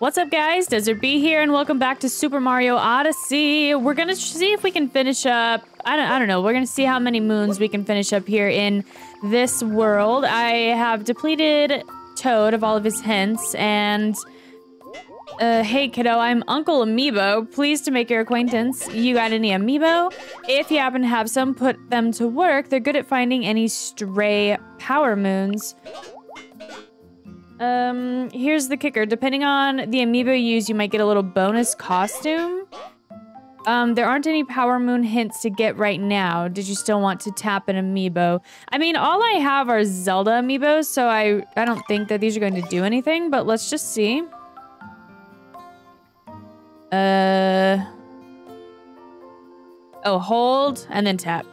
What's up, guys? Desert Bee here, and welcome back to Super Mario Odyssey. We're gonna see if we can finish up. I don't. I don't know. We're gonna see how many moons we can finish up here in this world. I have depleted Toad of all of his hints, and uh, hey kiddo, I'm Uncle Amiibo. Pleased to make your acquaintance. You got any Amiibo? If you happen to have some, put them to work. They're good at finding any stray power moons. Um, here's the kicker. Depending on the Amiibo you use, you might get a little bonus costume. Um, there aren't any Power Moon hints to get right now. Did you still want to tap an Amiibo? I mean, all I have are Zelda Amiibos, so I, I don't think that these are going to do anything, but let's just see. Uh. Oh, hold and then tap.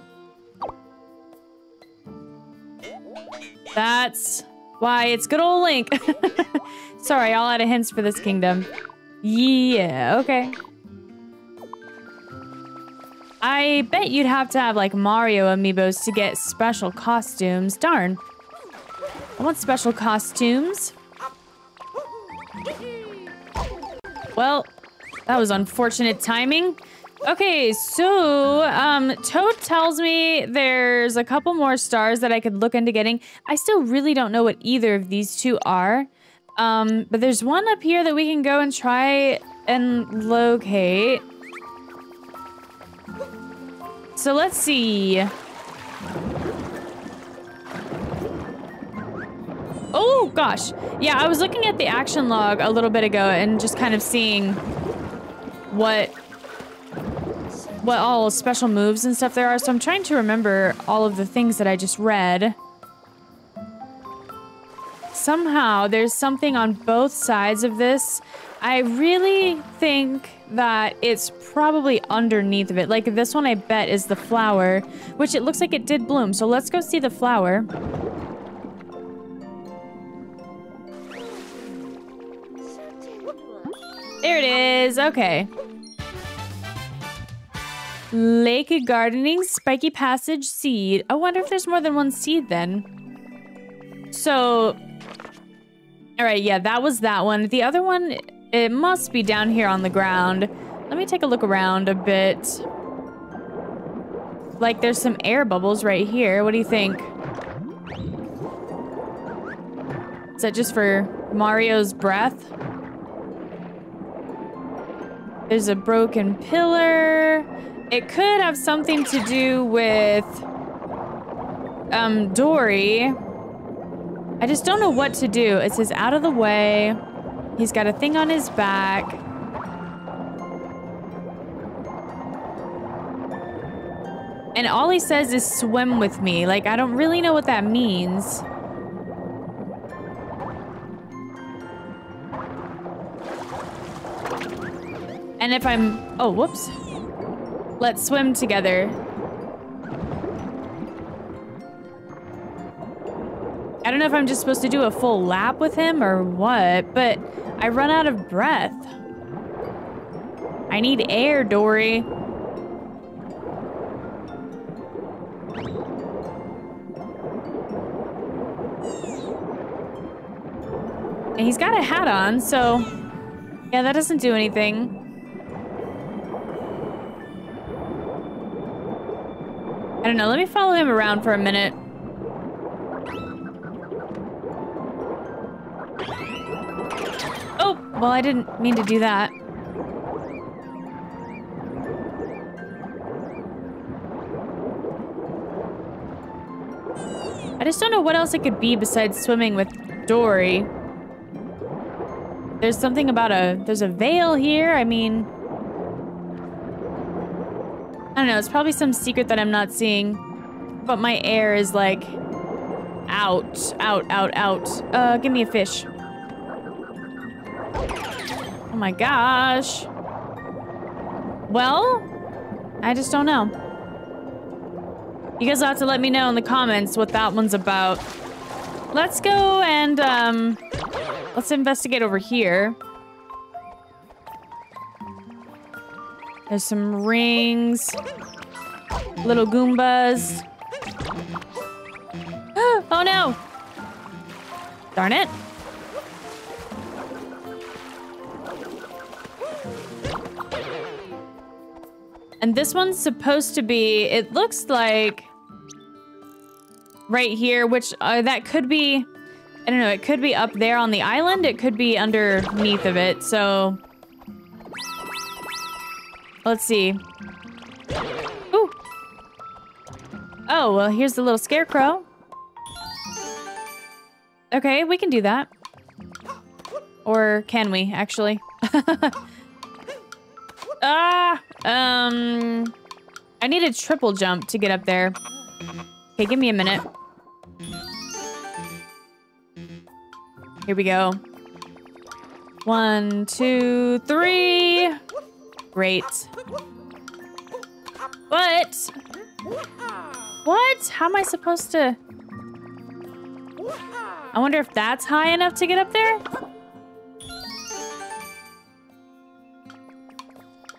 That's why it's good old Link. Sorry, all out of hints for this kingdom. Yeah, okay. I bet you'd have to have like Mario amiibos to get special costumes. Darn. I want special costumes. Well, that was unfortunate timing. Okay, so um, Toad tells me there's a couple more stars that I could look into getting. I still really don't know what either of these two are. Um, but there's one up here that we can go and try and locate. So let's see. Oh, gosh. Yeah, I was looking at the action log a little bit ago and just kind of seeing what what all special moves and stuff there are. So I'm trying to remember all of the things that I just read. Somehow there's something on both sides of this. I really think that it's probably underneath of it. Like this one I bet is the flower, which it looks like it did bloom. So let's go see the flower. There it is. Okay. Lake Gardening Spiky Passage Seed. I wonder if there's more than one seed then. So, all right, yeah, that was that one. The other one, it must be down here on the ground. Let me take a look around a bit. Like there's some air bubbles right here. What do you think? Is that just for Mario's breath? There's a broken pillar. It could have something to do with um, Dorrie. I just don't know what to do. It says out of the way. He's got a thing on his back. And all he says is swim with me. Like, I don't really know what that means. And if I'm... Oh, whoops. Let's swim together. I don't know if I'm just supposed to do a full lap with him or what, but I run out of breath. I need air, Dorrie. And he's got a hat on, so... Yeah, that doesn't do anything. I don't know. Let me follow him around for a minute. Oh, well, I didn't mean to do that. I just don't know what else it could be besides swimming with Dorrie. There's something about a... There's a veil here. I mean... I don't know, it's probably some secret that I'm not seeing. But my air is like out, out, out, out. Uh, give me a fish. Oh my gosh. Well, I just don't know. You guys have to let me know in the comments what that one's about. Let's go and, um, let's investigate over here. There's some rings. Little Goombas. oh no! Darn it. And this one's supposed to be, it looks like right here, which uh, that could be, I don't know, it could be up there on the island. It could be underneath of it. So let's see. Ooh. Oh, well, here's the little scarecrow. Okay, we can do that. Or can we, actually? ah! Um... I need a triple jump to get up there. Okay, give me a minute. Here we go. One, two, three. Great. But... What? How am I supposed to... I wonder if that's high enough to get up there?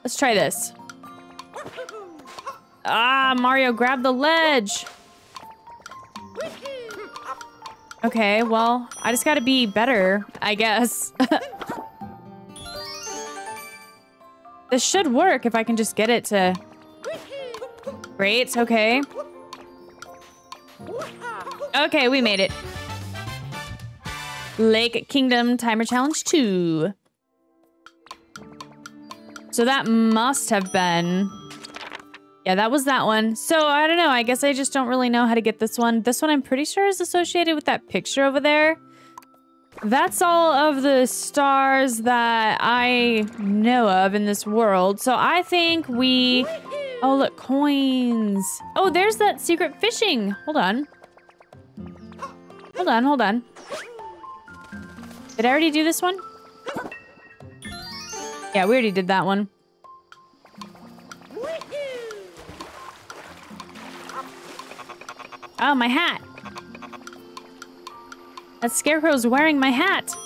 Let's try this. Ah, Mario, grab the ledge. Okay, well, I just gotta be better, I guess. this should work if I can just get it to... Great, okay. Okay, we made it. Lake Kingdom Timer Challenge 2. So that must have been... Yeah, that was that one. So, I don't know. I guess I just don't really know how to get this one. This one I'm pretty sure is associated with that picture over there. That's all of the stars that I know of in this world. So I think we... Oh, look, coins. Oh, there's that secret fishing. Hold on. Hold on, hold on. Did I already do this one? Yeah, we already did that one. Oh, my hat. That scarecrow's wearing my hat.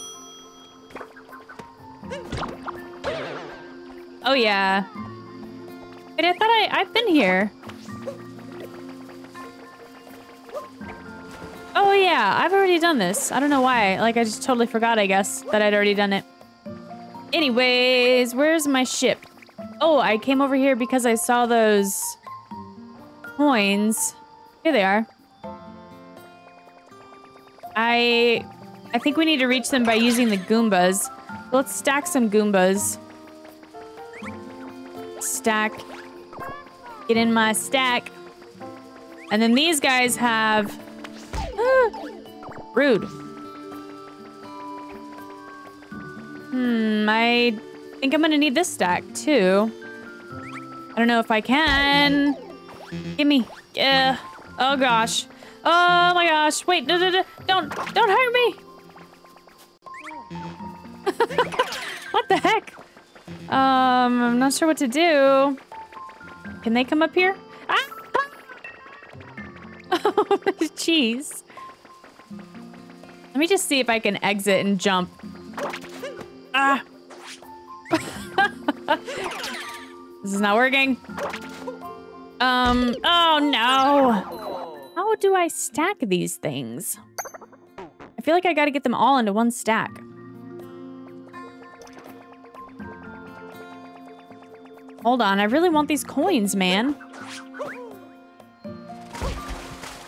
Oh, yeah. Wait, I thought I, I've been here. Oh, yeah, I've already done this. I don't know why. Like, I just totally forgot, I guess, that I'd already done it. Anyways, where's my ship? Oh, I came over here because I saw those coins. Here they are. I I think we need to reach them by using the Goombas. Let's stack some Goombas. Stack. Get in my stack. And then these guys have... Ah, rude. Hmm, I think I'm gonna need this stack too. I don't know if I can. Give me. Yeah. Oh gosh. Oh my gosh. Wait, no, no, no. Don't, don't hurt me. what the heck? Um, I'm not sure what to do. Can they come up here? Ah! Oh, jeez. Let me just see if I can exit and jump. Ah. this is not working. Um, oh no. Do I stack these things? I feel like I gotta get them all into one stack. Hold on, I really want these coins, man.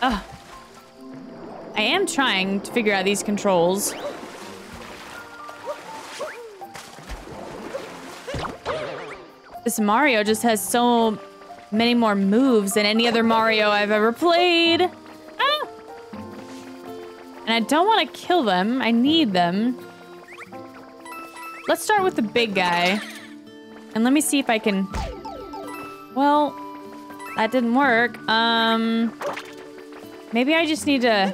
Ugh. I am trying to figure out these controls. This Mario just has so many more moves than any other Mario I've ever played. Ah! And I don't want to kill them. I need them. Let's start with the big guy. And let me see if I can... Well, that didn't work. Um, Maybe I just need to...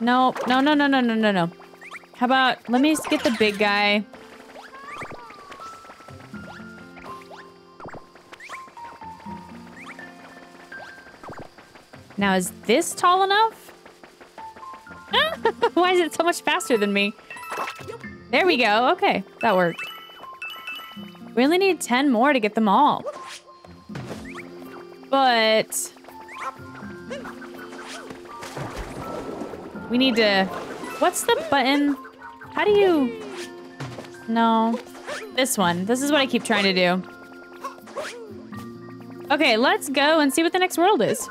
No, no, no, no, no, no, no, no. How about, let me get the big guy. Now, is this tall enough? Why is it so much faster than me? There we go. Okay, that worked. We only need 10 more to get them all. But... We need to... What's the button? How do you... No. This one. This is what I keep trying to do. Okay, let's go and see what the next world is.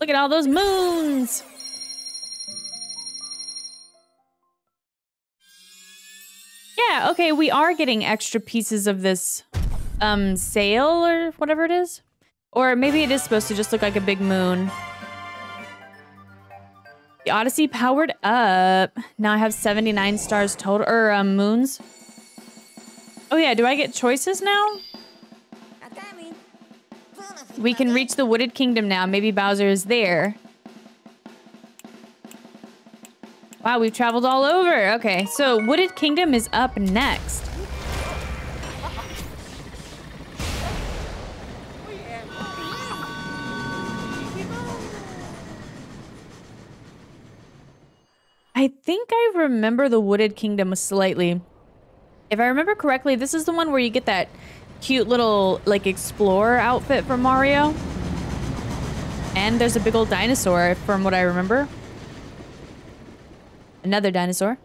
Look at all those moons. Yeah, okay, we are getting extra pieces of this um sail or whatever it is. Or maybe it is supposed to just look like a big moon. The Odyssey powered up. Now I have 79 stars total, or um, moons. Oh yeah, do I get choices now? We can reach the Wooded Kingdom now. Maybe Bowser is there. Wow, we've traveled all over. Okay, so Wooded Kingdom is up next. I think I remember the Wooded Kingdom slightly. If I remember correctly, this is the one where you get that cute little, like, explorer outfit from Mario. And there's a big old dinosaur, from what I remember. Another dinosaur.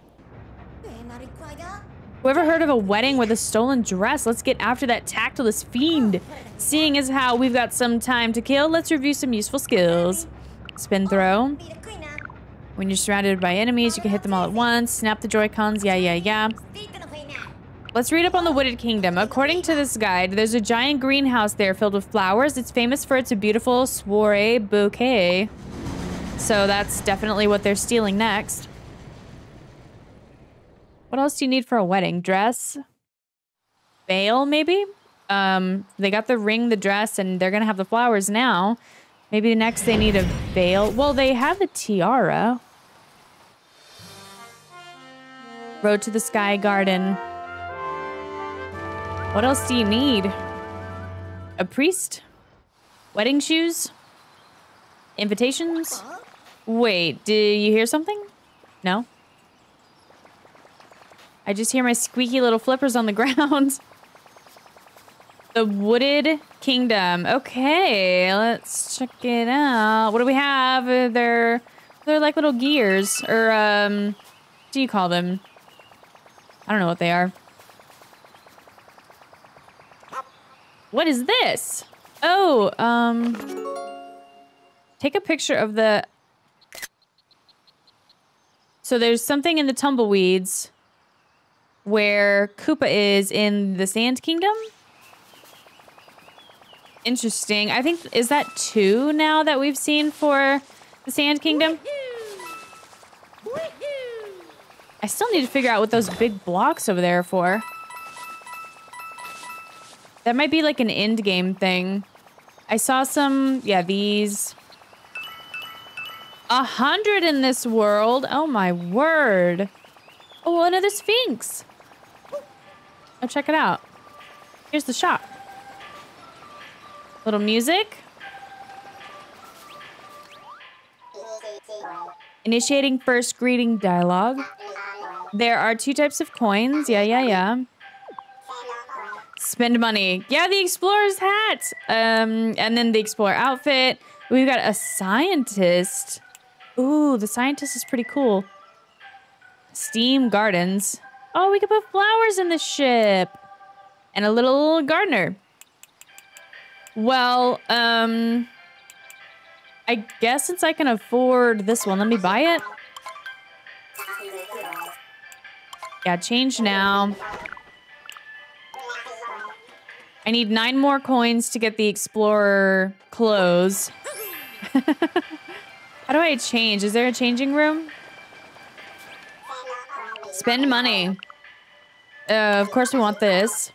Whoever heard of a wedding with a stolen dress? Let's get after that tactless fiend. Seeing as how we've got some time to kill, let's review some useful skills. Spin throw. When you're surrounded by enemies, you can hit them all at once. Snap the Joy-Cons, yeah, yeah, yeah. Let's read up on the Wooded Kingdom. According to this guide, there's a giant greenhouse there filled with flowers. It's famous for its beautiful soiree bouquet. So that's definitely what they're stealing next. What else do you need for a wedding? Dress? Veil, maybe? Um, they got the ring, the dress, and they're gonna have the flowers now. Maybe next they need a veil. Well, they have the tiara. Road to the Sky Garden. What else do you need? A priest? Wedding shoes? Invitations? Wait, did you hear something? No? I just hear my squeaky little flippers on the ground. the Wooded Kingdom. Okay, let's check it out. What do we have? They're they're like little gears or um what do you call them? I don't know what they are. What is this? Oh, um... Take a picture of the... So there's something in the tumbleweeds where Koopa is in the Sand Kingdom? Interesting. I think, is that two now that we've seen for the Sand Kingdom? I still need to figure out what those big blocks over there are for. That might be like an end game thing. I saw some, yeah, these. A hundred in this world. Oh my word. Oh, another Sphinx. Oh, check it out. Here's the shop. Little music. Initiating first greeting dialogue. There are two types of coins. Yeah, yeah, yeah. Spend money. Yeah, the explorer's hat. Um, and then the explorer outfit. We've got a scientist. Ooh, the scientist is pretty cool. Steam gardens. Oh, we could put flowers in the ship. And a little gardener. Well, um... I guess since I can afford this one, let me buy it. Yeah, change now. I need nine more coins to get the Explorer clothes. How do I change? Is there a changing room? Spend money. Uh, of course we want this.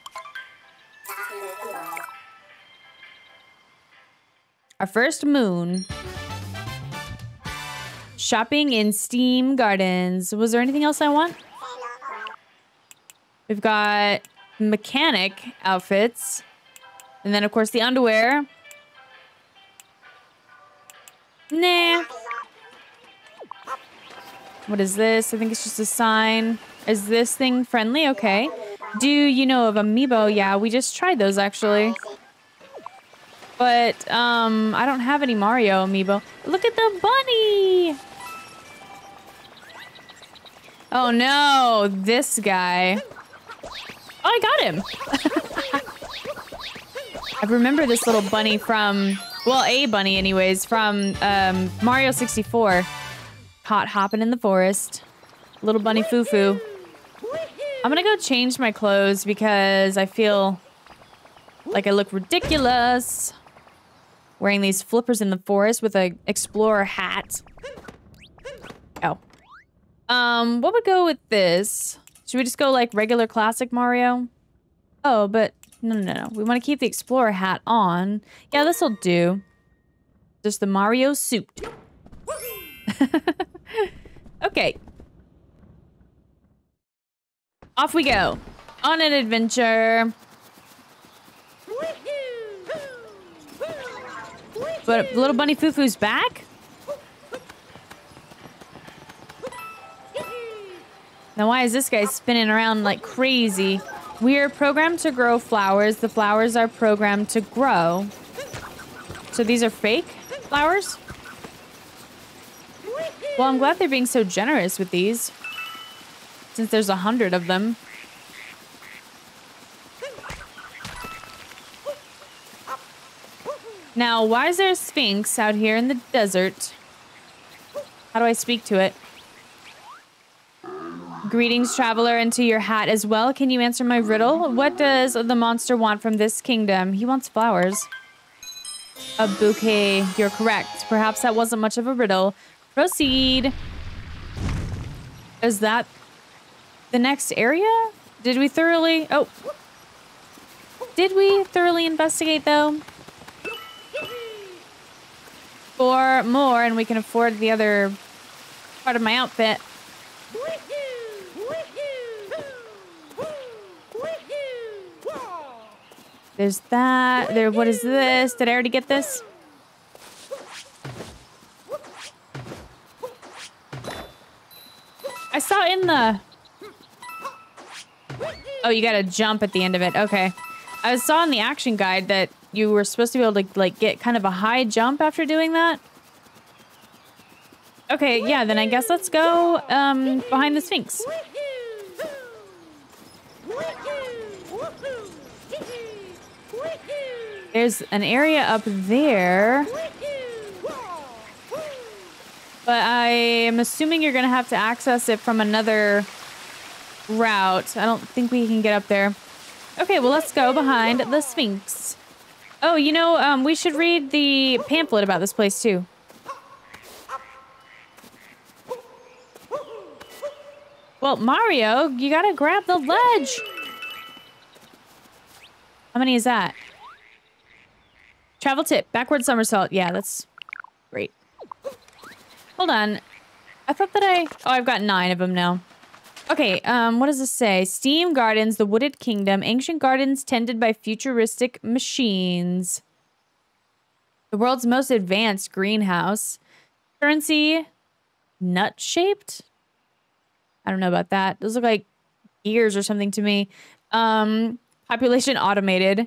Our first moon. Shopping in Steam Gardens. Was there anything else I want? We've got mechanic outfits. And then, of course, the underwear. Nah. What is this? I think it's just a sign. Is this thing friendly? Okay. Do you know of amiibo? Yeah, we just tried those, actually. But, um, I don't have any Mario amiibo. Look at the bunny! Oh no, this guy. Oh, I got him. I remember this little bunny from, well, a bunny anyways, from um, Mario 64. Caught hopping in the forest. Little bunny foo-foo. I'm gonna go change my clothes because I feel like I look ridiculous. Wearing these flippers in the forest with a explorer hat. Oh. Um, what would go with this? Should we just go like regular classic Mario? Oh, but no, no, no. We want to keep the explorer hat on. Yeah, this'll do. Just the Mario suit. okay. Off we go. On an adventure. But little bunny Fufu's back? Now why is this guy spinning around like crazy? We are programmed to grow flowers. The flowers are programmed to grow. So these are fake flowers? Well, I'm glad they're being so generous with these. Since there's a hundred of them. Now, why is there a sphinx out here in the desert? How do I speak to it? Greetings, traveler, into your hat as well. Can you answer my riddle? What does the monster want from this kingdom? He wants flowers. A bouquet. You're correct. Perhaps that wasn't much of a riddle. Proceed. Is that the next area? Did we thoroughly... Oh. Did we thoroughly investigate, though? For more, and we can afford the other part of my outfit. There's that. There. What is this? Did I already get this? I saw in the... Oh, you gotta jump at the end of it. Okay. I saw in the action guide that you were supposed to be able to, like, get kind of a high jump after doing that. Okay, yeah, then I guess let's go, um, behind the Sphinx. There's an area up there. But I am assuming you're going to have to access it from another route. I don't think we can get up there. Okay, well, let's go behind the Sphinx. Oh, you know, um, we should read the pamphlet about this place, too. Well, Mario, you gotta grab the ledge. How many is that? Travel tip, backward somersault. Yeah, that's great. Hold on. I thought that I... Oh, I've got nine of them now. Okay, um, what does this say? Steam Gardens, the Wooded Kingdom, ancient gardens tended by futuristic machines. The world's most advanced greenhouse. Currency, nut-shaped? I don't know about that. Those look like gears or something to me. Um, population automated.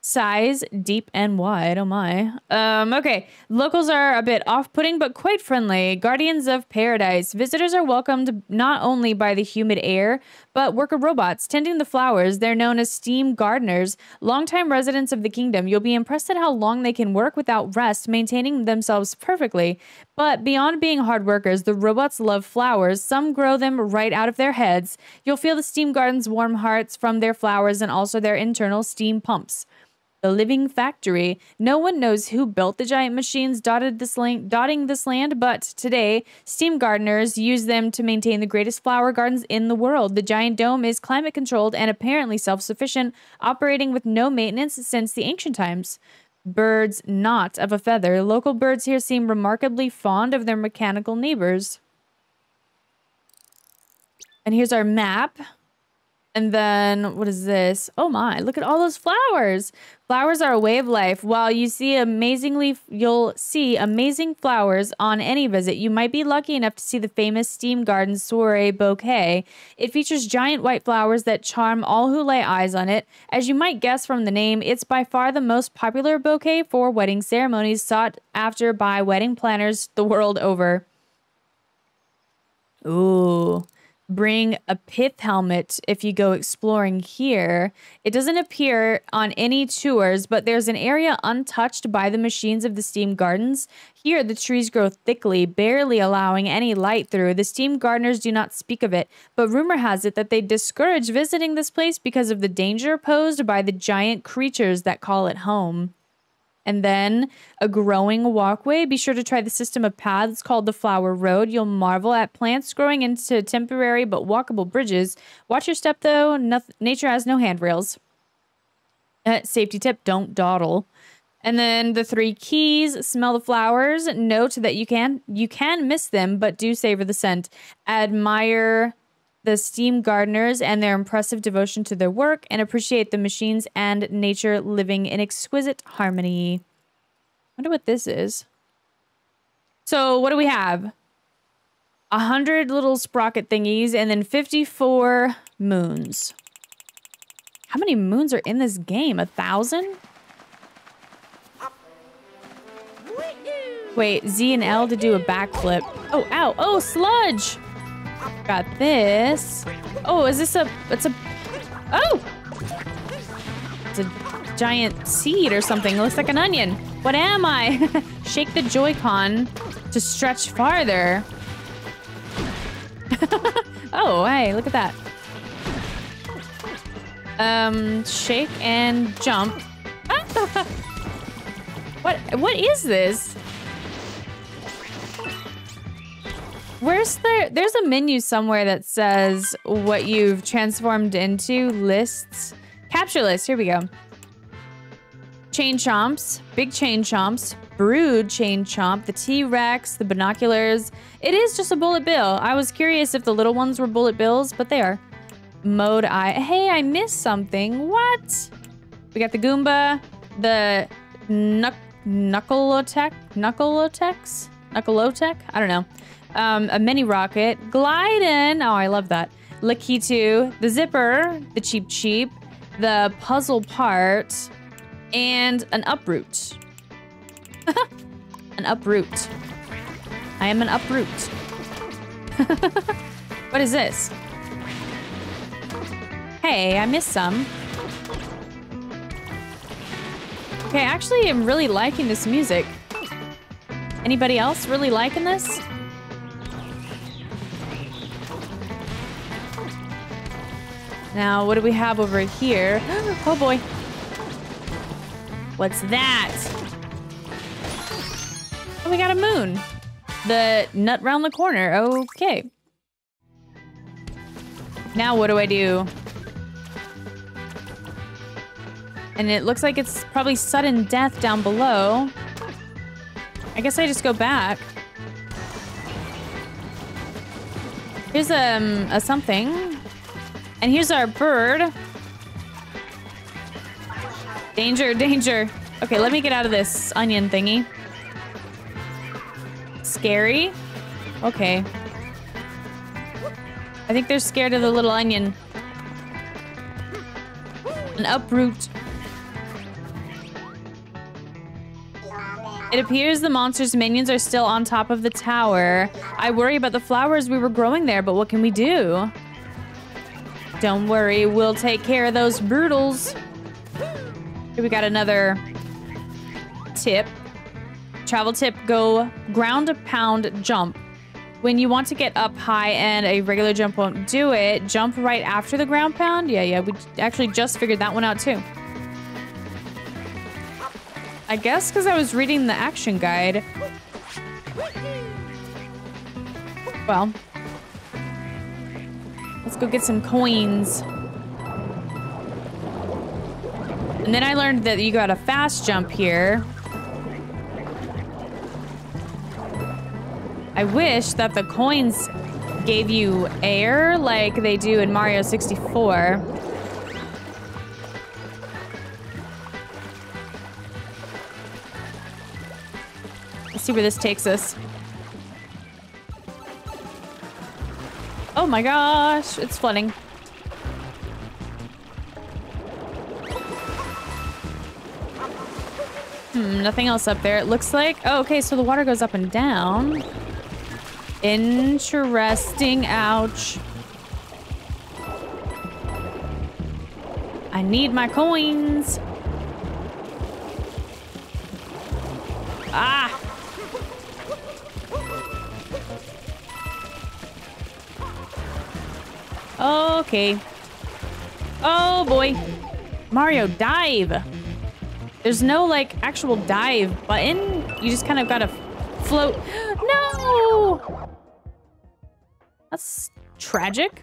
Size, deep and wide. Oh my. Um, okay. Locals are a bit off putting, but quite friendly. Guardians of Paradise. Visitors are welcomed not only by the humid air, but worker robots tending the flowers. They're known as steam gardeners. Longtime residents of the kingdom, you'll be impressed at how long they can work without rest, maintaining themselves perfectly. But beyond being hard workers, the robots love flowers. Some grow them right out of their heads. You'll feel the steam garden's warm hearts from their flowers and also their internal steam pumps the living factory. No one knows who built the giant machines dotted this land, dotting this land, but today, steam gardeners use them to maintain the greatest flower gardens in the world. The giant dome is climate controlled and apparently self sufficient, operating with no maintenance since the ancient times. Birds not of a feather. Local birds here seem remarkably fond of their mechanical neighbors. And here's our map. And then what is this? Oh my, look at all those flowers. Flowers are a way of life. While you see amazingly you'll see amazing flowers on any visit, you might be lucky enough to see the famous Steam Garden Soiree bouquet. It features giant white flowers that charm all who lay eyes on it. As you might guess from the name, it's by far the most popular bouquet for wedding ceremonies sought after by wedding planners the world over. Ooh. Bring a pith helmet if you go exploring here. It doesn't appear on any tours, but there's an area untouched by the machines of the steam gardens. Here, the trees grow thickly, barely allowing any light through. The steam gardeners do not speak of it, but rumor has it that they discourage visiting this place because of the danger posed by the giant creatures that call it home and then a growing walkway. Be sure to try the system of paths called the Flower Road. You'll marvel at plants growing into temporary but walkable bridges. Watch your step though. nature has no handrails. Uh, safety tip, don't dawdle. And then the three keys, smell the flowers, note that you can you can miss them, but do savor the scent. Admire the steam gardeners and their impressive devotion to their work and appreciate the machines and nature living in exquisite harmony. I wonder what this is. So what do we have? A hundred little sprocket thingies and then 54 moons. How many moons are in this game? A thousand? Wait, Z and L to do a backflip. Oh, ow. Oh, sludge. Got this. Oh, is this a... It's a... Oh! It's a giant seed or something. It looks like an onion. What am I? Shake the Joy-Con to stretch farther. oh, hey, look at that. Um, shake and jump. what? What is this? Where's the there's a menu somewhere that says what you've transformed into lists. Capture list, here we go. Chain chomps, big chain chomps, brood chain chomp, the T-Rex, the binoculars. It is just a bullet bill. I was curious if the little ones were bullet bills, but they are. Moe-Eye. Hey, I missed something. What? We got the Goomba, the Knuck Knuckleotech? Knuckleotex? Knuckleotech? I don't know um, a mini rocket, Glydon. Oh, I love that. Lakitu, the zipper, the cheep cheep, the puzzle part, and an uproot. an uproot. I am an uproot. what is this? Hey, I missed some. Okay, I actually, I'm really liking this music. Anybody else really liking this? Now, what do we have over here? Oh boy. What's that? Oh, we got a moon. The nut round the corner. Okay. Now what do I do? And it looks like it's probably sudden death down below. I guess I just go back. Here's um, a something. And here's our bird. Danger, danger. Okay, let me get out of this onion thingy. Scary? Okay. I think they're scared of the little onion. An uproot. It appears the monster's minions are still on top of the tower. I worry about the flowers we were growing there, but what can we do? Don't worry, we'll take care of those brutals. We got another tip. Travel tip, go ground pound jump. When you want to get up high and a regular jump won't do it, jump right after the ground pound. Yeah, yeah, we actually just figured that one out too. I guess because I was reading the action guide. Well, Let's go get some coins. And then I learned that you got a fast jump here. I wish that the coins gave you air like they do in Mario 64. Let's see where this takes us. my gosh, it's flooding. Hmm, nothing else up there. It looks like... Oh, okay, so the water goes up and down. Interesting. Ouch. I need my coins. Okay. Oh boy. Mario, dive. There's no like actual dive button. You just kind of gotta float. No! That's tragic.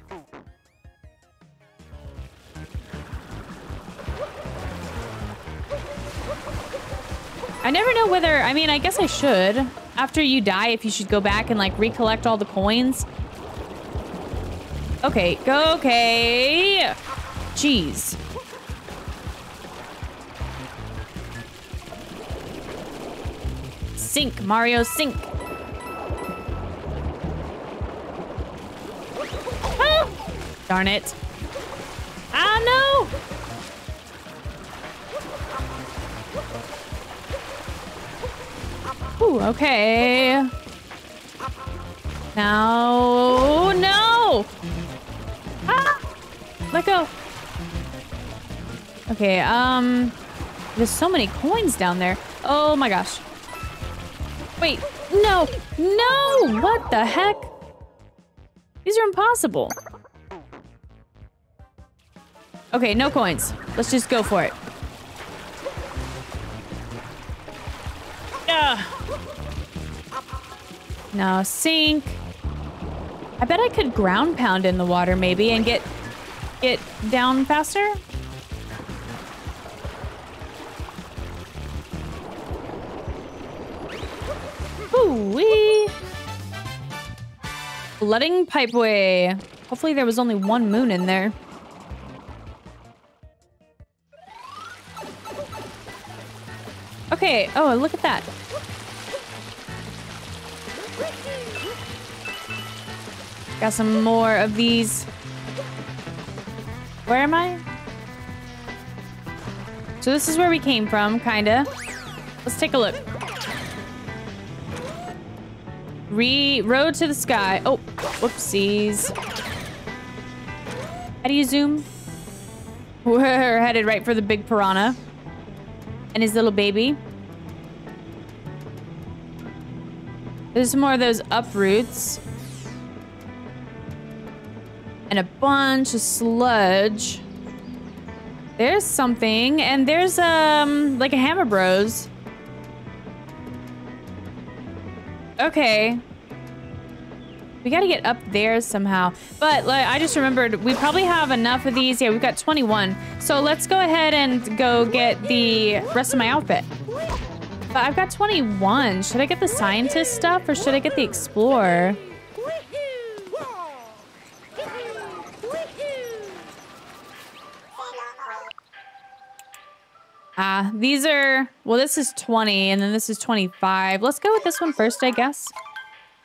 I never know whether, I mean, I guess I should. After you die, if you should go back and like recollect all the coins. Okay, go, okay. Jeez. Sink, Mario, sink. Ah! Darn it. Ah, no! Ooh, okay. Now, no! Let go. Okay, um, there's so many coins down there. Oh my gosh. Wait, no, no! What the heck? These are impossible. Okay, no coins. Let's just go for it. Yeah. Now sink. I bet I could ground pound in the water maybe and get get down faster. Ooh-wee. Flooding pipeway. Hopefully there was only one moon in there. Okay, oh, look at that. Got some more of these. Where am I? So this is where we came from, kinda. Let's take a look. Re road to the sky. Oh, whoopsies. How do you zoom? We're headed right for the big piranha. And his little baby. There's more of those uproots. And a bunch of sludge. There's something. And there's, um, like a Hammer Bros. Okay. We gotta get up there somehow. But like, I just remembered we probably have enough of these. Yeah, we've got 21. So let's go ahead and go get the rest of my outfit. But I've got 21. Should I get the scientist stuff or should I get the explorer? Ah, these are, well, this is 20 and then this is 25. Let's go with this one first, I guess.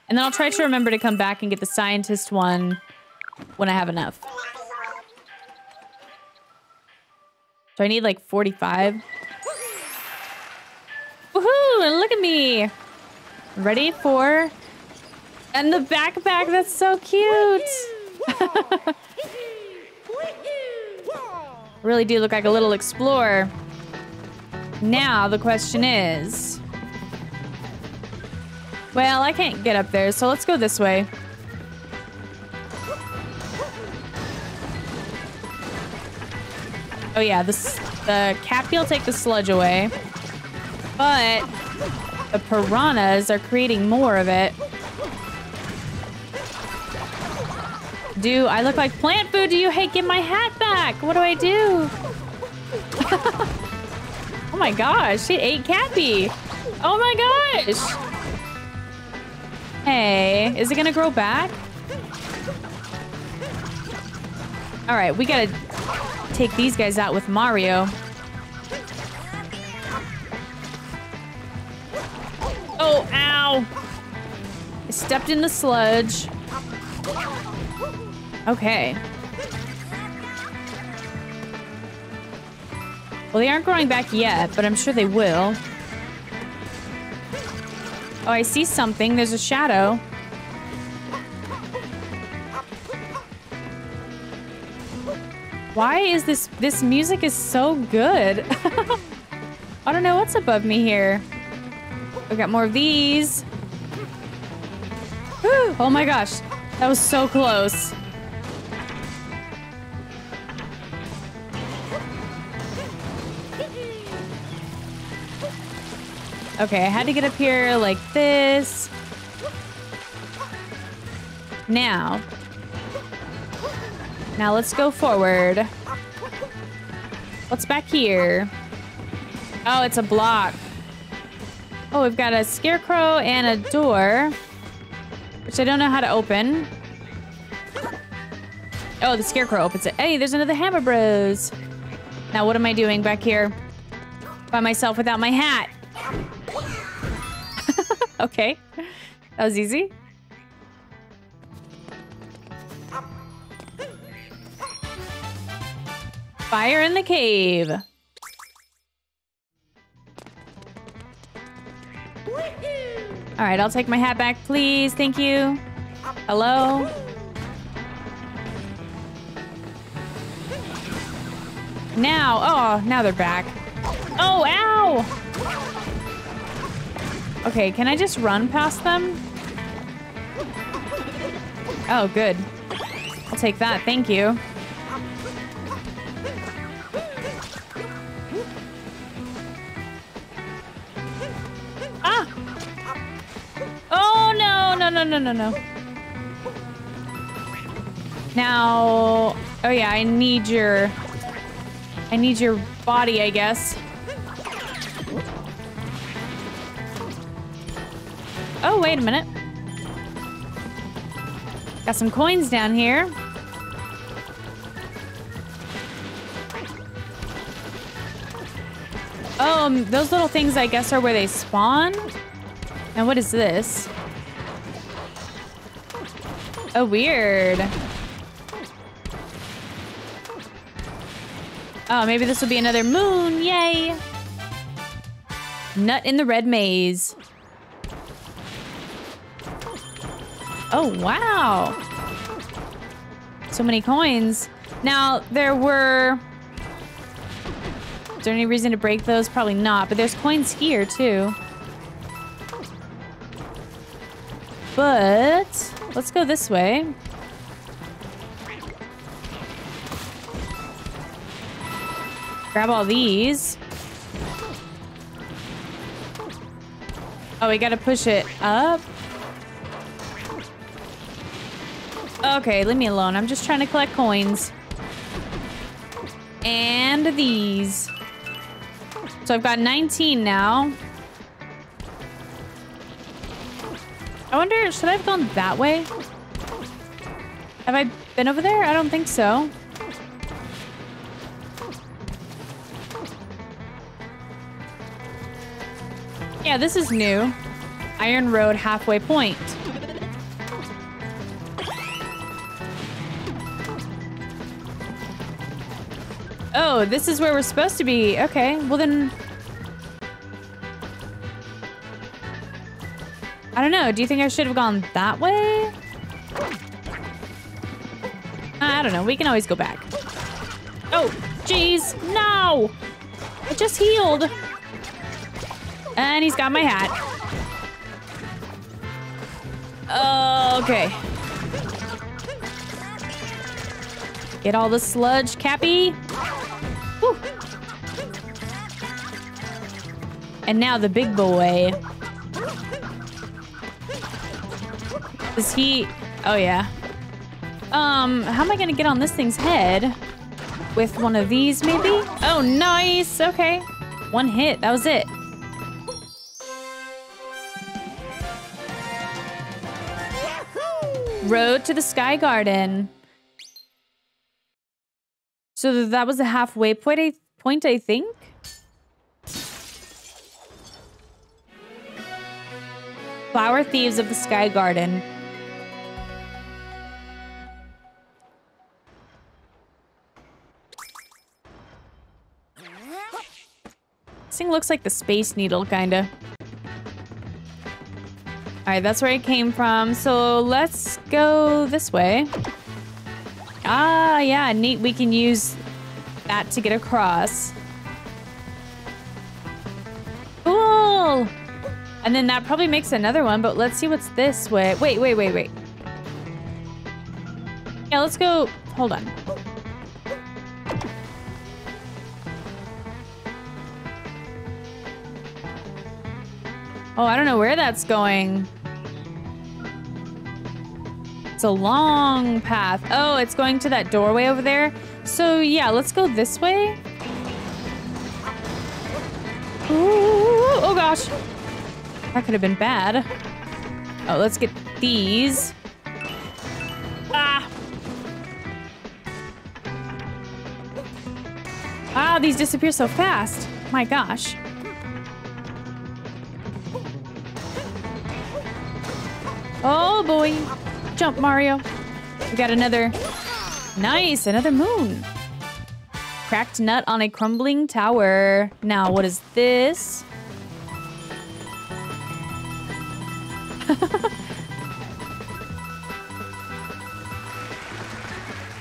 And then I'll try to remember to come back and get the scientist one when I have enough. So I need like 45. Woohoo! And look at me! Ready for... And the backpack, that's so cute! really do look like a little explorer. Now the question is... Well, I can't get up there, so let's go this way. Oh yeah, the cappy will take the sludge away. But the piranhas are creating more of it. Do I look like plant food? Do you? Hey, get my hat back. What do I do? oh my gosh, she ate Cappy. Oh my gosh. Hey, is it gonna grow back? All right, we gotta take these guys out with Mario. Oh, ow. I stepped in the sludge. Okay. Well, they aren't growing back yet, but I'm sure they will. Oh, I see something. There's a shadow. Why is this, this music is so good. I don't know what's above me here. We got more of these. oh my gosh, that was so close. Okay, I had to get up here like this. Now. Now let's go forward. What's back here? Oh, it's a block. Oh, we've got a scarecrow and a door. Which I don't know how to open. Oh, the scarecrow opens it. Hey, there's another Hammer Bros. Now, what am I doing back here? By myself without my hat. okay. That was easy. Fire in the cave. All right, I'll take my hat back, please. Thank you. Hello? Now, oh, now they're back. Oh, ow! Okay, can I just run past them? Oh, good. I'll take that, thank you. Ah! Oh, no, no, no, no, no, no. Now, oh yeah, I need your, I need your body, I guess. Oh, wait a minute. Got some coins down here. Oh, um, those little things, I guess, are where they spawn. And what is this? Oh, weird. Oh, maybe this will be another moon. Yay. Nut in the red maze. Oh, wow. So many coins. Now, there were... Is there any reason to break those? Probably not, but there's coins here, too. But... Let's go this way. Grab all these. Oh, we gotta push it up. Okay, leave me alone. I'm just trying to collect coins. And these. So I've got 19 now. I wonder, should I have gone that way? Have I been over there? I don't think so. Yeah, this is new. Iron Road halfway point. This is where we're supposed to be. Okay, well then I don't know. Do you think I should have gone that way? I don't know. We can always go back. Oh, jeez. No! I just healed. And he's got my hat. Okay. Get all the sludge, Cappy. And now the big boy. Is he... Oh, yeah. Um, how am I gonna get on this thing's head? With one of these, maybe? Oh, nice! Okay. One hit. That was it. Road to the Sky Garden. So that was a halfway point, I, point, I think? Flower Thieves of the Sky Garden. This thing looks like the Space Needle, kinda. Alright, that's where it came from. So let's go this way. Ah, yeah, neat. We can use that to get across. Cool! And then that probably makes another one, but let's see what's this way. Wait, wait, wait, wait. Yeah, let's go. Hold on. Oh, I don't know where that's going. It's a long path. Oh, it's going to that doorway over there. So yeah, let's go this way. Ooh, oh gosh. That could have been bad. Oh, let's get these. Ah. Ah, these disappear so fast. My gosh. Oh boy. Jump, Mario. We got another. Nice, another moon. Cracked nut on a crumbling tower. Now, what is this?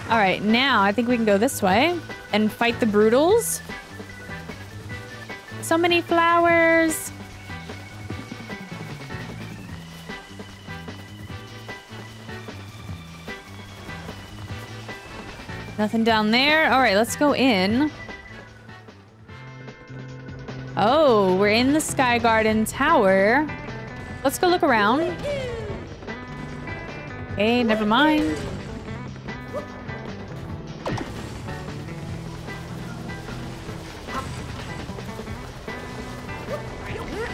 All right, now I think we can go this way and fight the Broodals. So many flowers. Nothing down there. All right, let's go in. Oh, we're in the Sky Garden Tower. Let's go look around. Okay, never mind.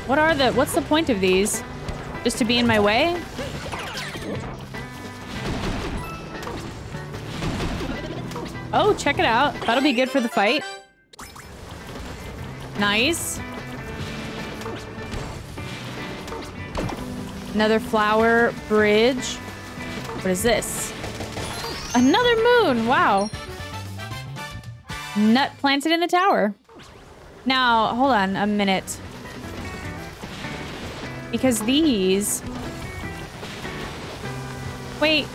What are the, what's the point of these? Just to be in my way? Oh, check it out. That'll be good for the fight. Nice. Another flower bridge. What is this? Another moon. Wow. Nut planted in the tower. Now, hold on a minute. Because these... Wait.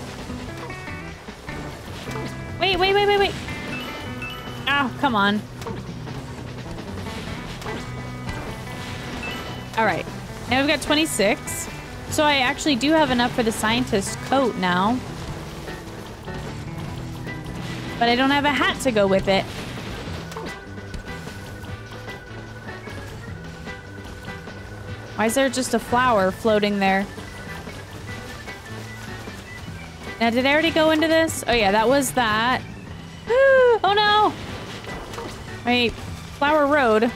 Wait, wait, wait, wait, wait. Oh, come on. All right. Now we've got 26. So I actually do have enough for the scientist coat now. But I don't have a hat to go with it. Why is there just a flower floating there? Now, did I already go into this? Oh, yeah, that was that. oh, no! Wait, Flower Road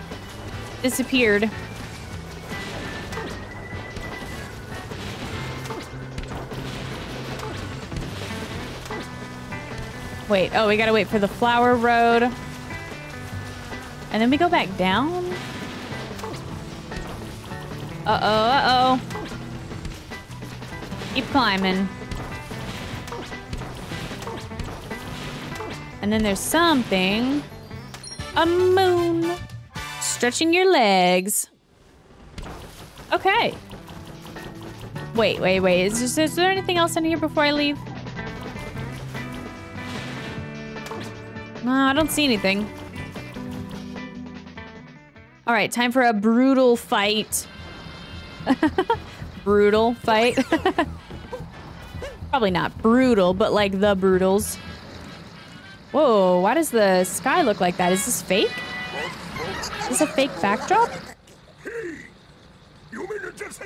disappeared. Wait, oh, we gotta wait for the Flower Road. And then we go back down? Uh-oh, uh-oh. Keep climbing. And then there's something. A moon. Stretching your legs. Okay. Wait, wait, wait. Is there, is there anything else in here before I leave? No, I don't see anything. All right, time for a brutal fight. brutal fight. Probably not brutal, but like the Broodals. Whoa, why does the sky look like that? Is this fake? Is this a fake backdrop?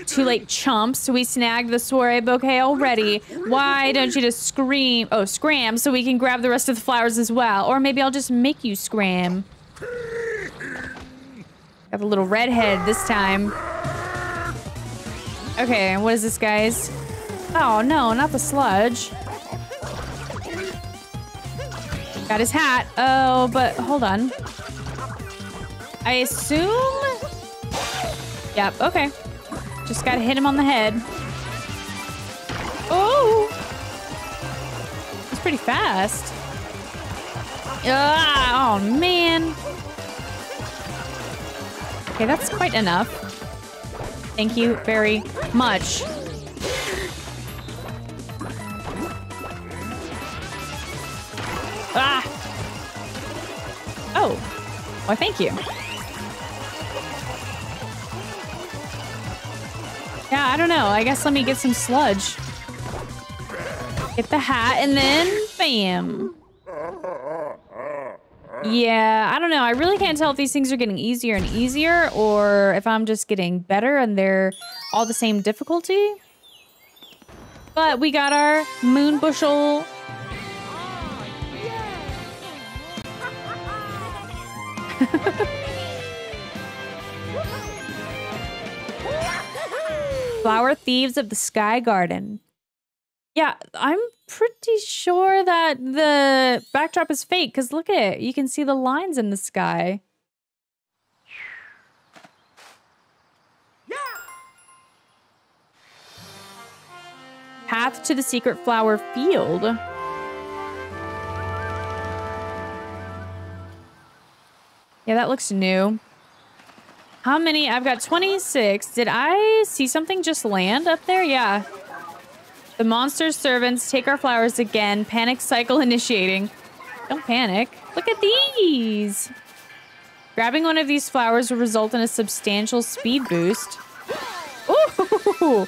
Too late, chumps. We snagged the soiree bouquet already. Why don't you just scream? Oh, scram, so we can grab the rest of the flowers as well. Or maybe I'll just make you scram. Got the little redhead this time. Okay, what is this, guys? Oh, no, not the sludge. Got his hat. Oh, but hold on. I assume... Yep, okay. Just gotta hit him on the head. Oh! He's pretty fast. Ah, oh, man. Okay, that's quite enough. Thank you very much. Ah! Oh. Why, thank you. Yeah, I don't know. I guess let me get some sludge. Get the hat and then bam. Yeah, I don't know. I really can't tell if these things are getting easier and easier or if I'm just getting better and they're all the same difficulty. But we got our moon bushel. Flower Thieves of the Sky Garden. Yeah, I'm pretty sure that the backdrop is fake because look at it. You can see the lines in the sky. Path to the Secret Flower Field. Yeah, that looks new. How many? I've got 26. Did I see something just land up there? Yeah. The monster's servants take our flowers again. Panic cycle initiating. Don't panic. Look at these. Grabbing one of these flowers will result in a substantial speed boost. Ooh!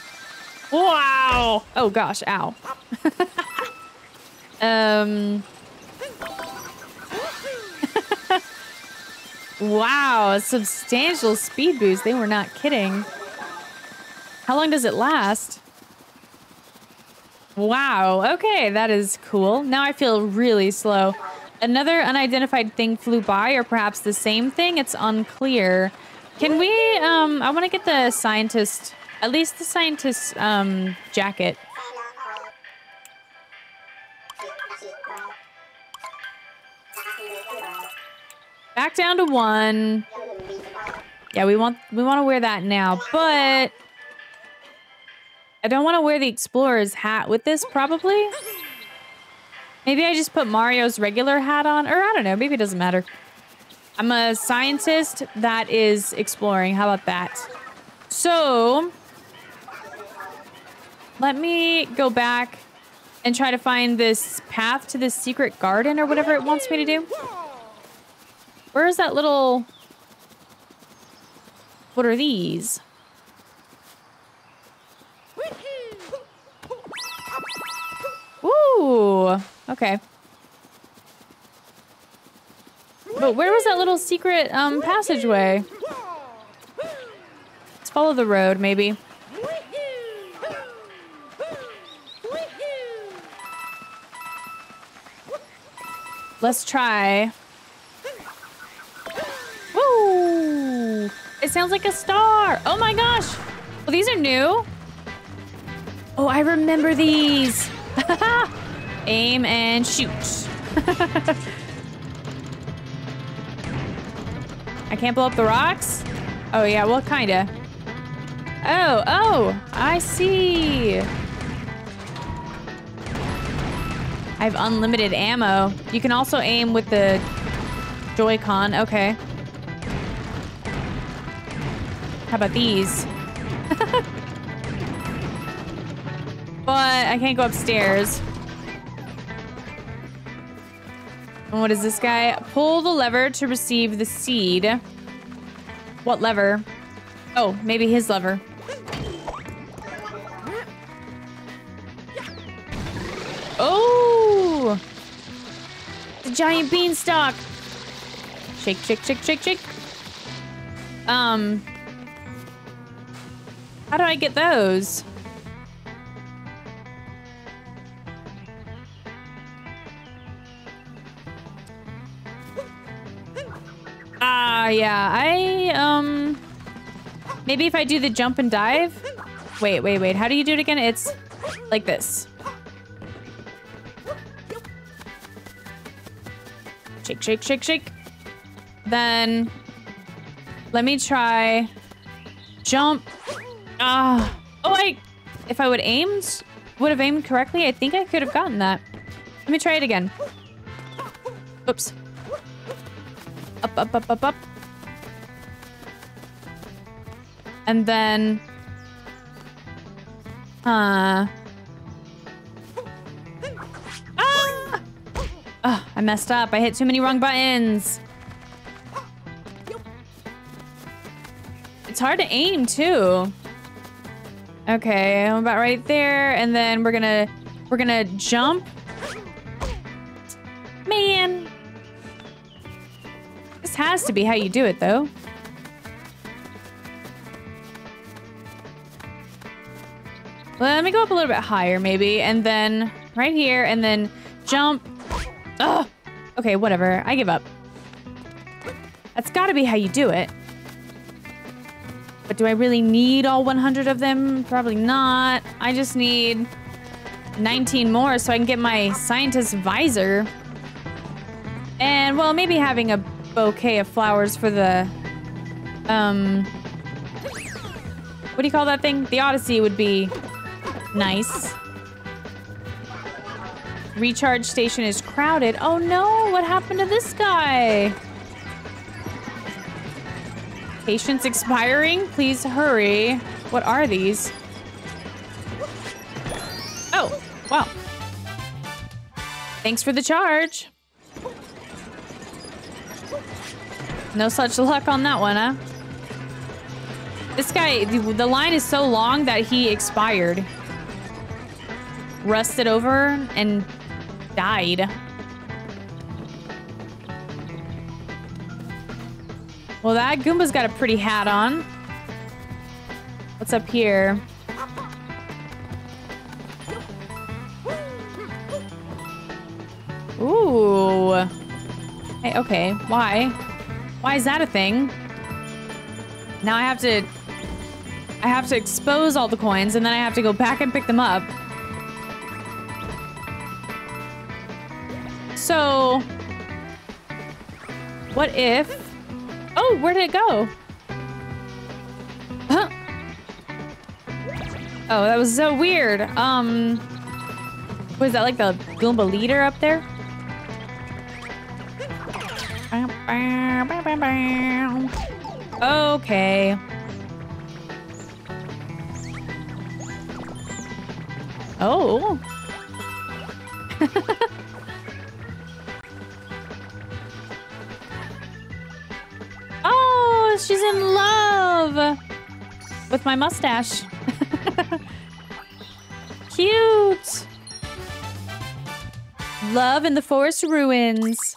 Wow! Oh gosh, ow. um. wow, a substantial speed boost. They were not kidding. How long does it last? Wow, okay, that is cool. Now I feel really slow. Another unidentified thing flew by, or perhaps the same thing? It's unclear. Can we, um, I want to get the scientist, at least the scientist's, um, jacket. Back down to one. Yeah, we want, we want to wear that now, but I don't want to wear the explorer's hat with this, probably. Maybe I just put Mario's regular hat on, or I don't know, maybe it doesn't matter. I'm a scientist that is exploring. How about that? So, let me go back and try to find this path to this secret garden or whatever it wants me to do. Where is that little... What are these? Ooh, okay. But where was that little secret um, passageway? Let's follow the road, maybe. Let's try. Woo! It sounds like a star. Oh my gosh. Well, these are new. Oh, I remember these. Aim and shoot. I can't blow up the rocks? Oh, yeah, well, kinda. Oh, oh, I see. I have unlimited ammo. You can also aim with the Joy-Con. Okay. How about these? But I can't go upstairs. And what is this guy? Pull the lever to receive the seed. What lever? Oh, maybe his lever. Oh! The giant beanstalk! Shake, shake, shake, shake, shake. Um. How do I get those? Yeah. I, um... Maybe if I do the jump and dive? Wait, wait, wait. How do you do it again? It's like this. Shake, shake, shake, shake. Then... Let me try... Jump. Ah. Oh, I... If I would aimed... Would have aimed correctly, I think I could have gotten that. Let me try it again. Oops. Up, up, up, up, up. And then... Uh... Ah! Oh, I messed up. I hit too many wrong buttons. It's hard to aim, too. Okay, I'm about right there. And then we're gonna... We're gonna jump. Man. This has to be how you do it, though. Let me go up a little bit higher maybe, and then right here, and then jump. Ugh. Okay, whatever. I give up. That's gotta be how you do it. But do I really need all 100 of them? Probably not. I just need 19 more so I can get my scientist visor. And, well, maybe having a bouquet of flowers for the, um, what do you call that thing? The Odyssey would be nice. Recharge station is crowded. Oh no, what happened to this guy? Patience expiring? Please hurry. What are these? Oh, wow. Thanks for the charge. No such luck on that one, huh? This guy, the line is so long that he expired. Rusted over and died. Well, that Goomba's got a pretty hat on. What's up here? Ooh. Hey, okay. Why? Why is that a thing? Now I have to... I have to expose all the coins, and then I have to go back and pick them up. So... What if... Oh, where did it go? Huh? Oh, that was so weird. Um... Was that like the Goomba leader up there? Okay. Oh. she's in love with my mustache. Cute. Love in the forest ruins.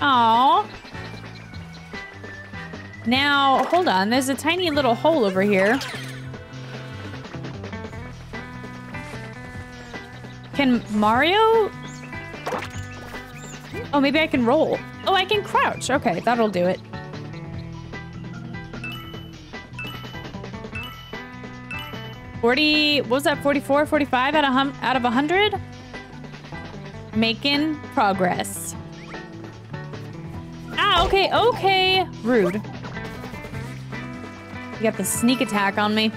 Aw. Now, hold on. There's a tiny little hole over here. Can Mario? Oh, maybe I can roll. I can crouch. Okay, that'll do it. Forty, what was that? 44, 45 out of hum out of 100? Making progress. Ah, okay, okay. Rude. You got the sneak attack on me.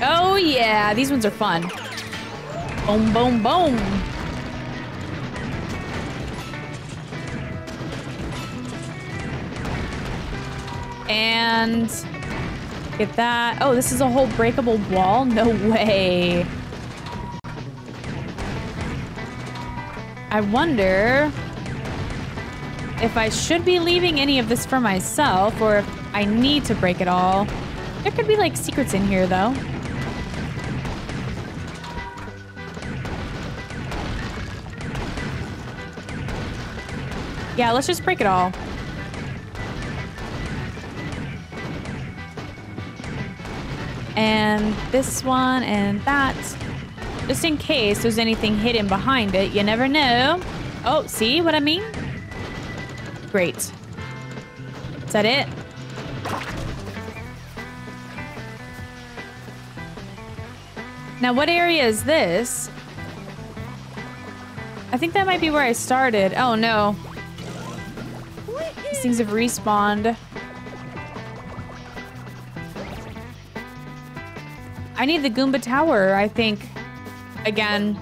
Oh yeah, these ones are fun. Boom, boom, boom. And get that. Oh, this is a whole breakable wall? No way. I wonder if I should be leaving any of this for myself or if I need to break it all. There could be like secrets in here though. Yeah, let's just break it all. And this one and that. Just in case there's anything hidden behind it. You never know. Oh, see what I mean? Great. Is that it? Now, what area is this? I think that might be where I started. Oh, no. These things have respawned. I need the Goomba Tower, I think. Again.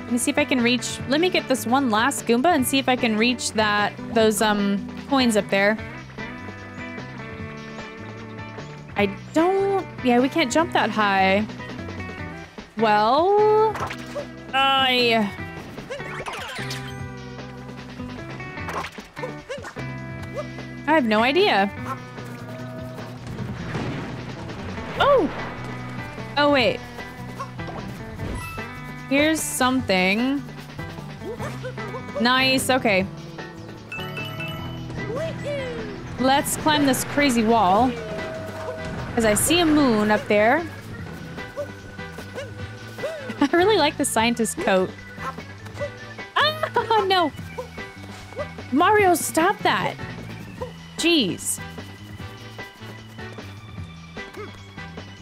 Let me see if I can reach... Let me get this one last Goomba and see if I can reach that... Those, um, coins up there. I don't... Yeah, we can't jump that high. Well, I. I have no idea. Oh! Oh, wait. Here's something. Nice, okay. Let's climb this crazy wall. Because I see a moon up there. I really like the scientist coat. Ah, no. Mario, stop that. Jeez.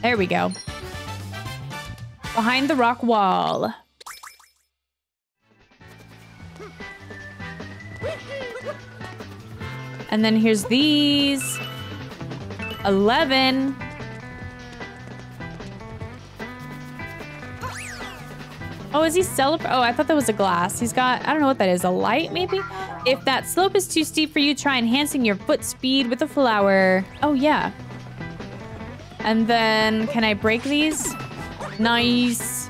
There we go. Behind the rock wall. And then here's these. 11. Oh, is he celebrating? Oh, I thought that was a glass. He's got, I don't know what that is, a light maybe? If that slope is too steep for you, try enhancing your foot speed with a flower. Oh, yeah. And then, can I break these? Nice.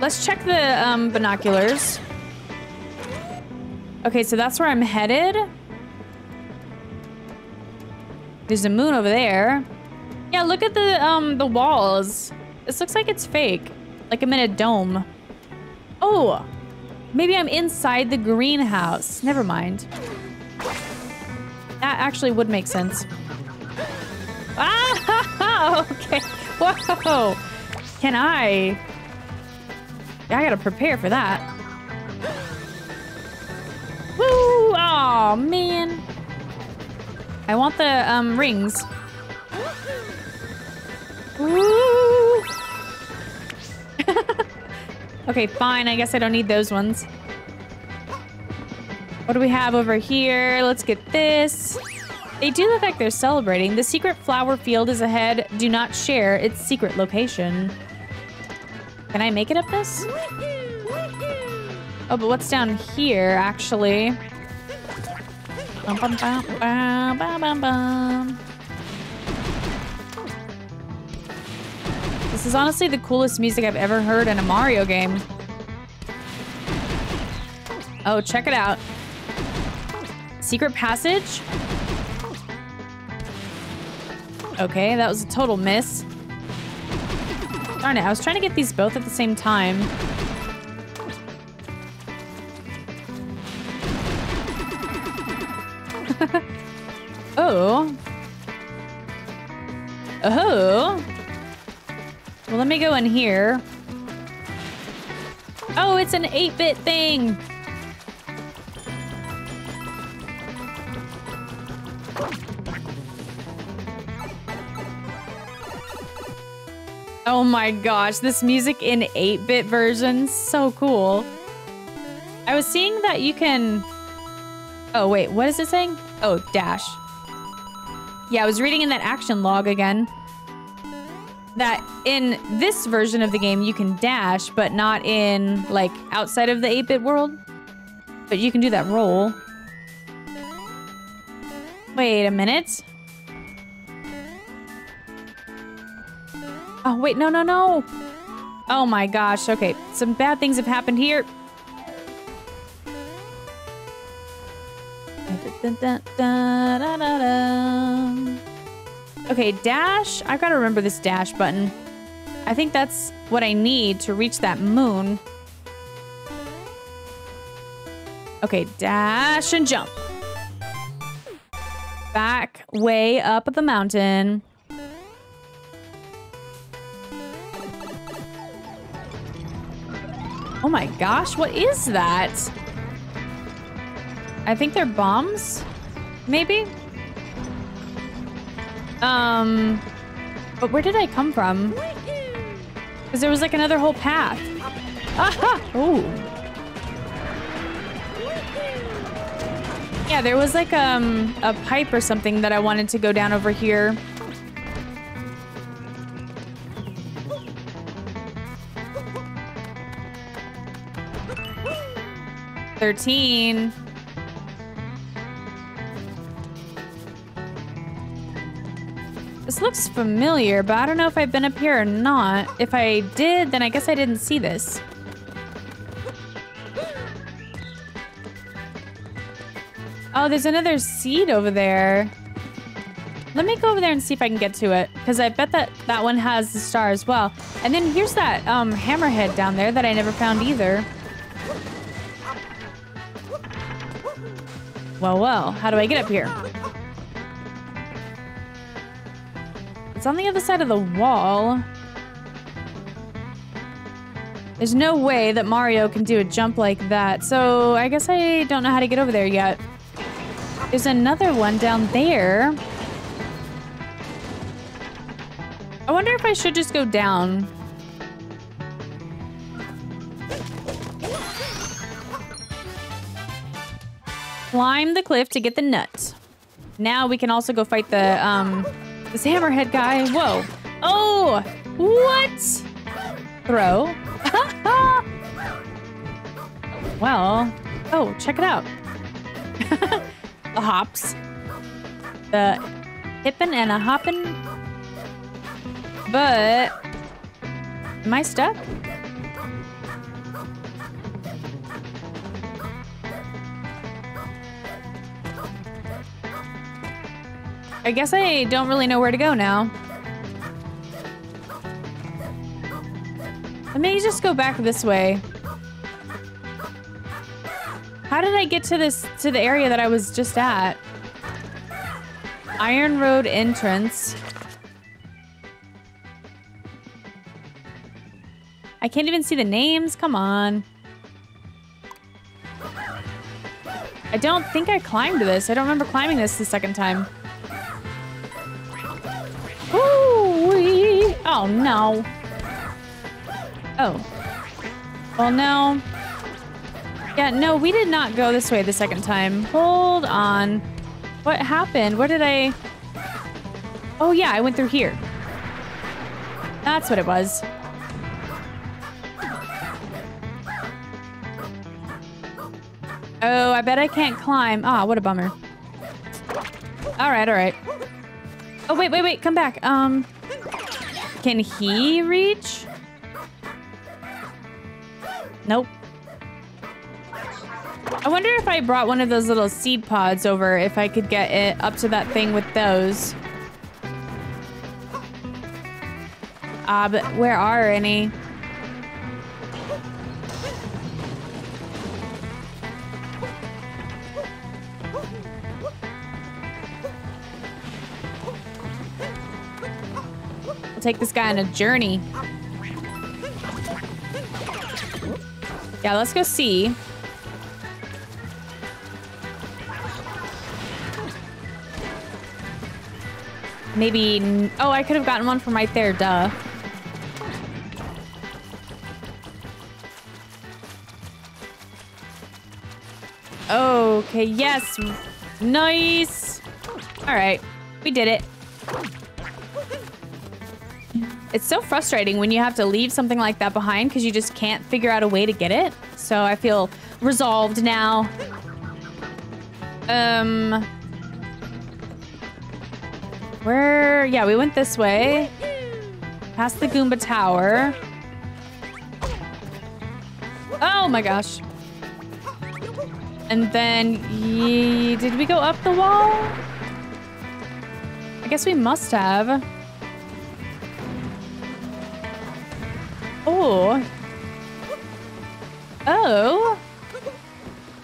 Let's check the um, binoculars. Okay, so that's where I'm headed. There's a moon over there. Yeah, look at the um the walls. This looks like it's fake. Like I'm in a dome. Oh, maybe I'm inside the greenhouse. Never mind. That actually would make sense. Ah, okay. Whoa. Can I? I gotta prepare for that. Woo! Oh man. I want the um rings. Woo! Okay, fine. I guess I don't need those ones. What do we have over here? Let's get this. They do look like they're celebrating. The secret flower field is ahead. Do not share its secret location. Can I make it up this? Oh, but what's down here, actually? Bum, bum, bum, This is honestly the coolest music I've ever heard in a Mario game. Oh, check it out. Secret passage? Okay, that was a total miss. Darn it, I was trying to get these both at the same time. oh. Oh. Well, let me go in here. Oh, it's an 8-bit thing. Oh my gosh, this music in 8-bit version, so cool. I was seeing that you can... Oh, wait, what is it saying? Oh, dash. Yeah, I was reading in that action log again. That in this version of the game, you can dash, but not in, like, outside of the 8-bit world. But you can do that roll. Wait a minute. Oh, wait, no, no, no. Oh my gosh, okay. Some bad things have happened here. Okay, dash. I've got to remember this dash button. I think that's what I need to reach that moon. Okay, dash and jump. Back way up the mountain. Oh my gosh, what is that? I think they're bombs? Maybe? Um, but where did I come from? Because there was like another whole path. Aha! Oh. Yeah, there was like um a pipe or something that I wanted to go down over here. Thirteen. This looks familiar, but I don't know if I've been up here or not. If I did, then I guess I didn't see this. Oh, there's another seed over there. Let me go over there and see if I can get to it. Because I bet that that one has the star as well. And then here's that um, hammerhead down there that I never found either. Well, well, how do I get up here? It's on the other side of the wall. There's no way that Mario can do a jump like that, so I guess I don't know how to get over there yet. There's another one down there. I wonder if I should just go down. Climb the cliff to get the nuts. Now we can also go fight the, um, this hammerhead guy. Whoa. Oh! What? Throw. well. Oh, check it out. the hops. The hippin' and a hoppin'. But... Am I stuck? I guess I don't really know where to go now. Let me just go back this way. How did I get to this, to the area that I was just at? Iron Road entrance. I can't even see the names. Come on. I don't think I climbed this. I don't remember climbing this the second time. Oh no. Oh. Well, no. Yeah, no, we did not go this way the second time. Hold on. What happened? Where did I... Oh, yeah, I went through here. That's what it was. Oh, I bet I can't climb. Ah, what a bummer. All right, all right. Oh, wait, wait, wait. Come back. Um, can he reach? Nope. I wonder if I brought one of those little seed pods over, if I could get it up to that thing with those. Ah, uh, but where are any? Take this guy on a journey. Yeah, let's go see. Maybe... Oh, I could have gotten one from right there, duh. Okay, yes. Nice. All right, we did it. It's so frustrating when you have to leave something like that behind because you just can't figure out a way to get it. So I feel resolved now. Um... Where... Yeah, we went this way. Past the Goomba Tower. Oh my gosh. And then... Did we go up the wall? I guess we must have. Oh. Oh.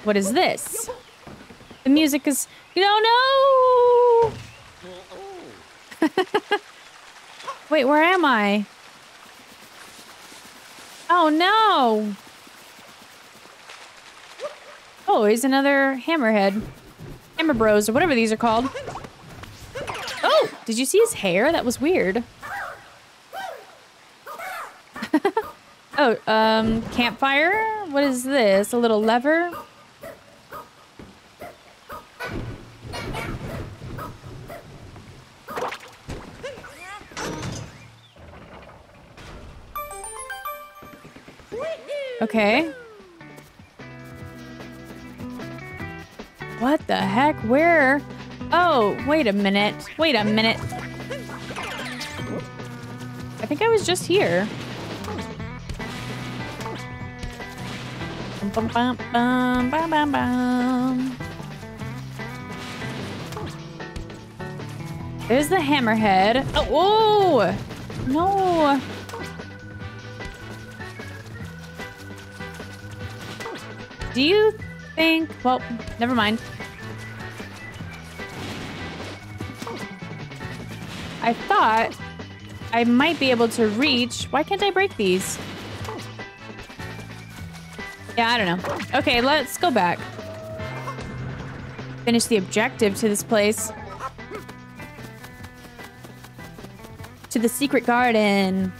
What is this? The music is... No, no! Wait, where am I? Oh, no! Oh, he's another hammerhead. Hammer bros, or whatever these are called. Oh! Did you see his hair? That was weird. Oh, um, campfire? What is this? A little lever? Okay. What the heck? Where? Oh, wait a minute. Wait a minute. I think I was just here. Bum, bum, bum, bum, bum, bum. There's the hammerhead. Oh, whoa! No. Do you think... Well, never mind. I thought I might be able to reach... Why can't I break these? Yeah, I don't know. Okay, let's go back. Finish the objective to this place. To the secret garden.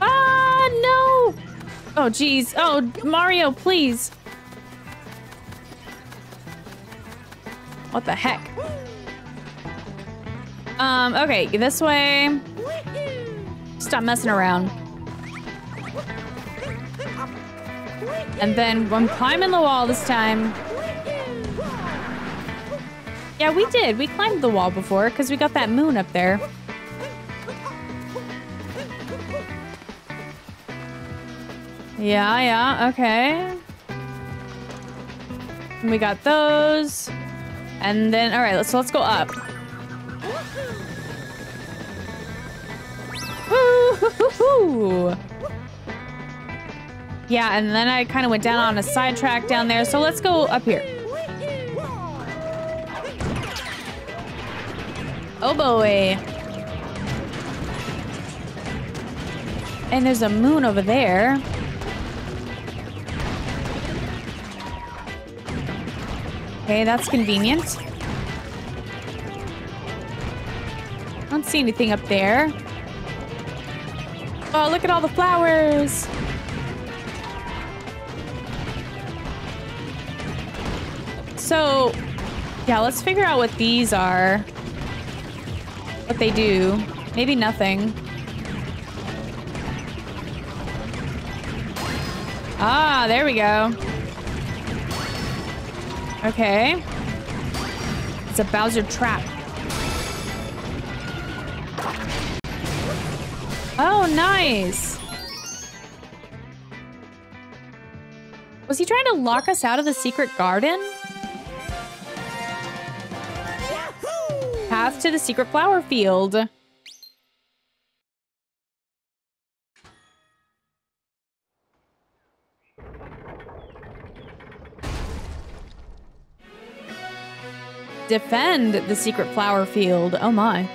Ah, no! Oh, geez. Oh, Mario, please. What the heck? Um, okay, this way. Stop messing around. And then I'm climbing the wall this time. Yeah, we did. We climbed the wall before because we got that moon up there. Yeah, yeah, okay. We got those. And then, all right, so let's go up. Yeah, and then I kind of went down on a sidetrack down there. So let's go up here. Oh boy. And there's a moon over there. Okay, that's convenient. I don't see anything up there. Oh, look at all the flowers. So, yeah, let's figure out what these are. What they do. Maybe nothing. Ah, there we go. Okay. It's a Bowser trap. Oh, nice. Was he trying to lock us out of the secret garden? Path to the secret flower field. Defend the secret flower field. Oh my.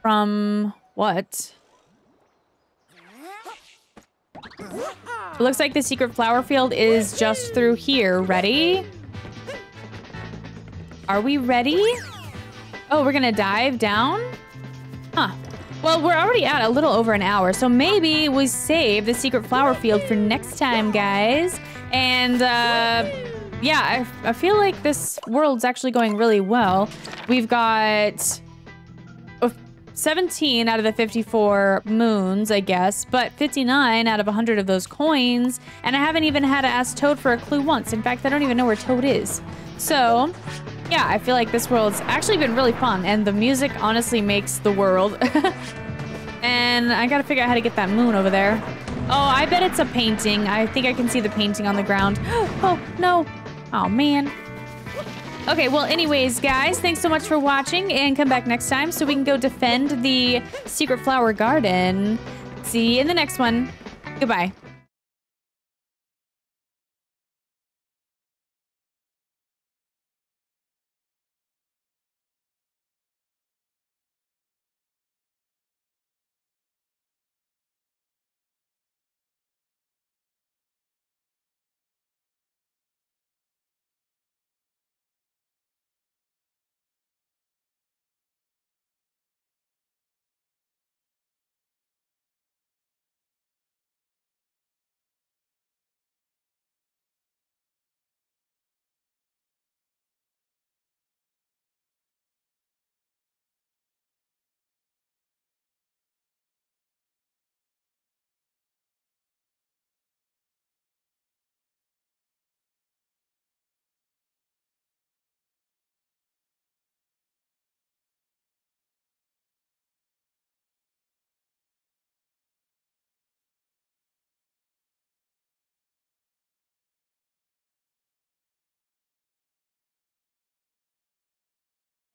From what? It looks like the secret flower field is just through here. Ready? Are we ready? Oh, we're gonna dive down? Huh. Well, we're already at a little over an hour, so maybe we save the secret flower field for next time, guys. And, uh, yeah, I, I feel like this world's actually going really well. We've got 17 out of the 54 moons, I guess, but 59 out of 100 of those coins, and I haven't even had to ask Toad for a clue once. In fact, I don't even know where Toad is. So, yeah, I feel like this world's actually been really fun, and the music honestly makes the world. and I gotta figure out how to get that moon over there. Oh, I bet it's a painting. I think I can see the painting on the ground. oh, no. Oh, man. Okay, well, anyways, guys, thanks so much for watching, and come back next time so we can go defend the Secret Flower Garden. See you in the next one. Goodbye.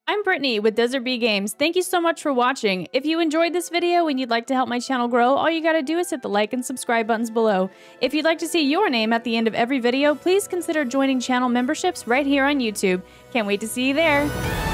I'm Brittany with Desert Bee Games. Thank you so much for watching. If you enjoyed this video and you'd like to help my channel grow, all you gotta do is hit the like and subscribe buttons below. If you'd like to see your name at the end of every video, please consider joining channel memberships right here on YouTube. Can't wait to see you there.